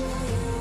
show